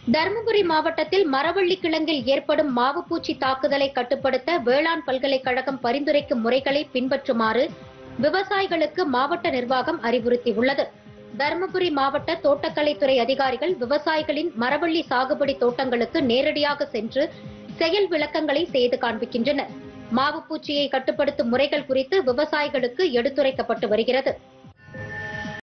தருமபுரி மாவட்டத்தில் மரவள்ளி கிழங்கில் ஏற்படும் மாவுப்பூச்சி தாக்குதலை கட்டுப்படுத்த வேளாண் பல்கலைக்கழகம் பரிந்துரைக்கும் முறைகளை பின்பற்றுமாறு விவசாயிகளுக்கு மாவட்ட நிர்வாகம் அறிவுறுத்தியுள்ளது. தருமபுரி மாவட்ட தோட்டக்கலைத்துறை அதிகாரிகள் விவசாயிகளின் மரவள்ளி சாகுபடி தோட்டங்களுக்கு நேரடியாக சென்று செயல் விளக்கங்களை செய்து காண்பிக்கின்றனர். மாவுப்பூச்சியை கட்டுப்படுத்தும் முறைகள் குறித்து விவசாயிகளுக்கு எடுத்துரைக்கப்பட்டு வருகிறது.